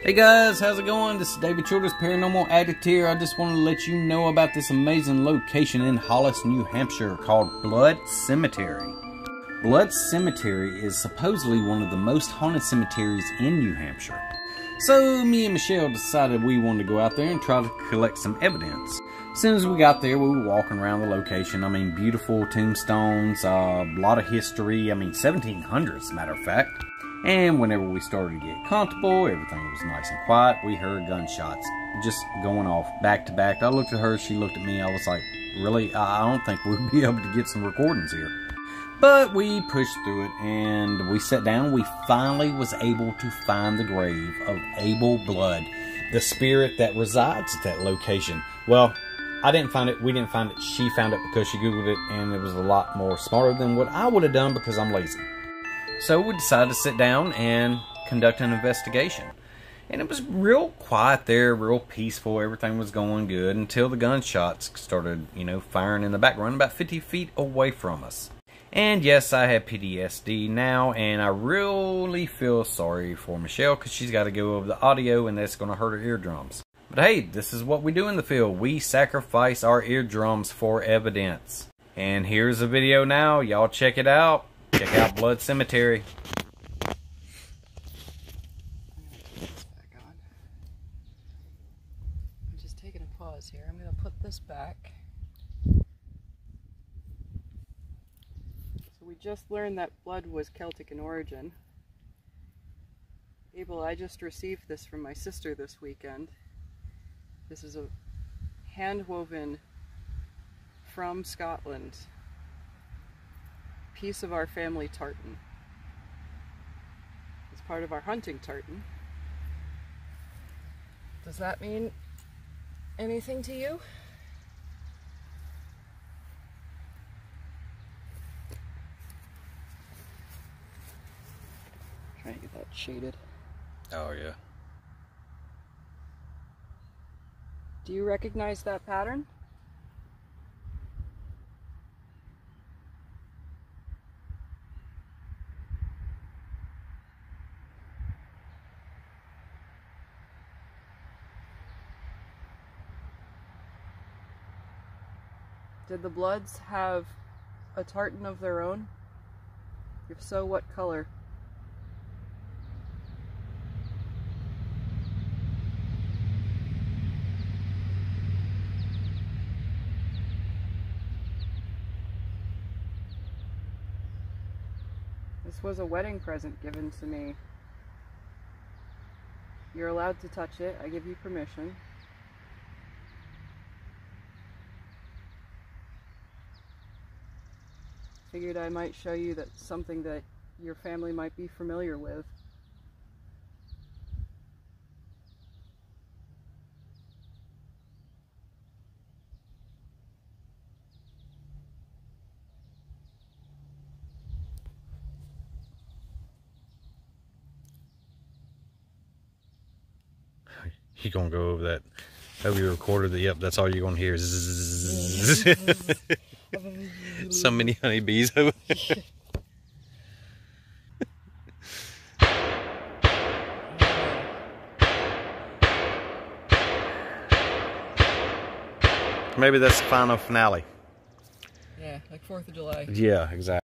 Hey guys, how's it going? This is David Childers, Paranormal Addict here. I just want to let you know about this amazing location in Hollis, New Hampshire called Blood Cemetery. Blood Cemetery is supposedly one of the most haunted cemeteries in New Hampshire. So me and Michelle decided we wanted to go out there and try to collect some evidence. As soon as we got there, we were walking around the location. I mean, beautiful tombstones, a lot of history. I mean, 1700s, matter of fact. And whenever we started to get comfortable, everything was nice and quiet. We heard gunshots just going off back to back. I looked at her, she looked at me. I was like, really? I don't think we'll be able to get some recordings here. But we pushed through it and we sat down. We finally was able to find the grave of Abel Blood, the spirit that resides at that location. Well, I didn't find it. We didn't find it. She found it because she Googled it and it was a lot more smarter than what I would have done because I'm lazy. So we decided to sit down and conduct an investigation. And it was real quiet there, real peaceful. Everything was going good until the gunshots started, you know, firing in the background about 50 feet away from us. And yes, I have PTSD now, and I really feel sorry for Michelle because she's got to go over the audio, and that's going to hurt her eardrums. But hey, this is what we do in the field. We sacrifice our eardrums for evidence. And here's the video now. Y'all check it out. Check out Blood Cemetery. I'm just taking a pause here. I'm going to put this back. So we just learned that blood was Celtic in origin. Abel, I just received this from my sister this weekend. This is a hand woven from Scotland piece of our family tartan. It's part of our hunting tartan. Does that mean anything to you? Trying to get that shaded. Oh, yeah. Do you recognize that pattern? Did the Bloods have a tartan of their own? If so, what color? This was a wedding present given to me. You're allowed to touch it. I give you permission. Figured I might show you that something that your family might be familiar with. You gonna go over that? Have you recorded? Yep, that's all you're gonna hear. so many honeybees over there. Maybe that's the final finale. Yeah, like 4th of July. Yeah, exactly.